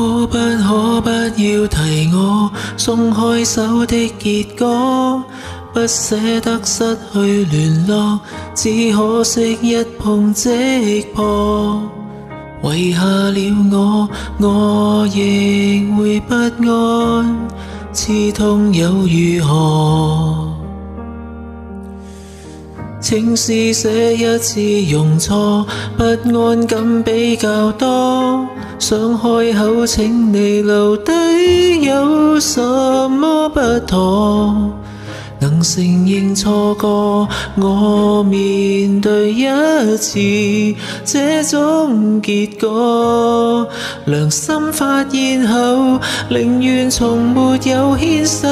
可不可不要提我松开手的结果？不舍得失去联络，只可惜一碰即破。遗下了我，我亦会不安，刺痛又如何？请是写一次，用错不安感比较多。想开口，请你留低有什么不妥？能承认错过，我面对一次这种结果，良心发现后，宁愿从没有牵手。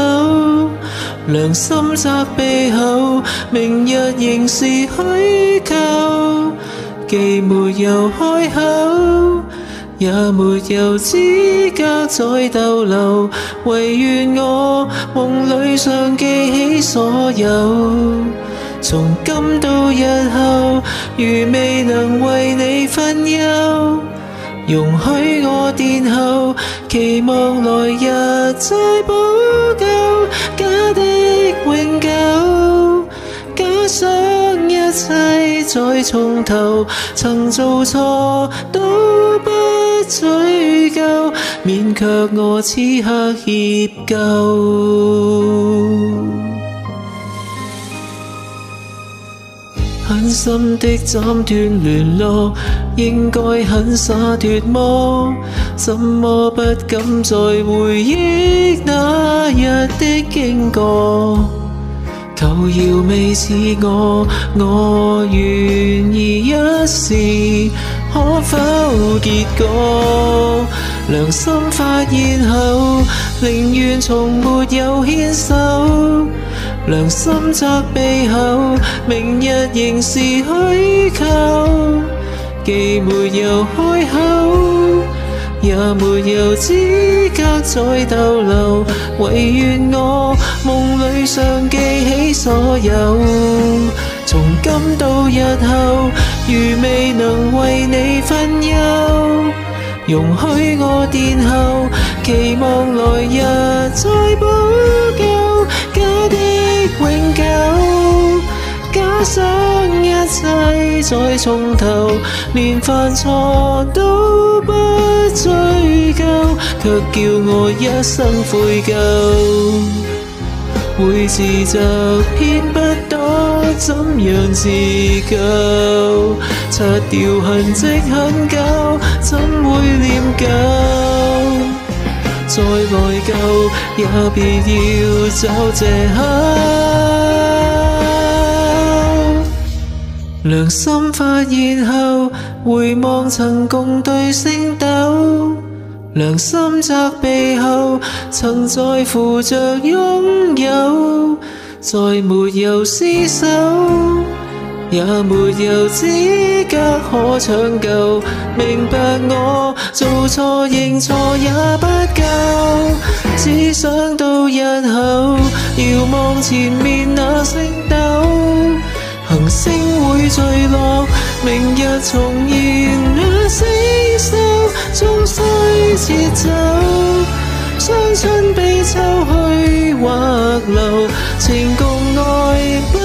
良心责备后，明日仍是虚构，既没有开口，也没有资格再逗留。唯愿我梦里尚记起所有，从今到日后，如未能为你分忧，容许我殿后，期望来日再补。再从头，曾做错都不追究，勉强我此刻歉疚。狠心的斩断联络，应该很洒脱么？怎么不敢再回忆那日的经过？求饶未是我，我愿意一试，可否结果？良心发现后，宁愿从没有牵手，良心责备后，明日仍是虚构，既没有开口。也没有资格再逗留，唯愿我梦里尚记起所有。从今到日后，如未能为你分忧，容许我殿后，期望来日再报。再从头，连犯错都不追究，却叫我一生悔疚。会自责，偏不躲，怎样自救？擦掉痕迹很久，怎会念旧？再内疚，也别要走借口。良心发现后，回望曾共对星斗，良心责备后，曾在乎着拥有，再没有厮守，也没有资格可抢救。明白我做错认错也不够，只想到日后，遥望前面那星斗。星会坠落，明日重燃那星宿，终须撤走。伤春悲秋去或留，情共爱不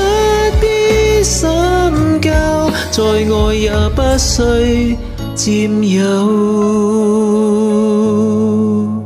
必深究，再爱也不需占有。